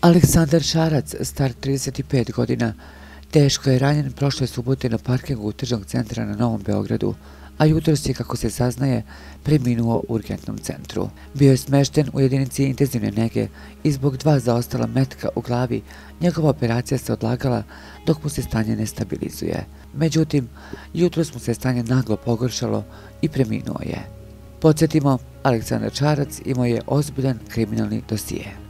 Aleksandar Šarac, star 35 godina, teško je ranjen prošle subote na parkingu tržnog centra na Novom Beogradu, a jutros je, kako se saznaje, preminuo u urgentnom centru. Bio je smešten u jedinici intenzivne nege i zbog dva zaostala metka u glavi njegova operacija se odlagala dok mu se stanje ne stabilizuje. Međutim, jutros mu se stanje naglo pogoršalo i preminuo je. Podsjetimo, Aleksandar Čarac imao je ozbiljan kriminalni dosije.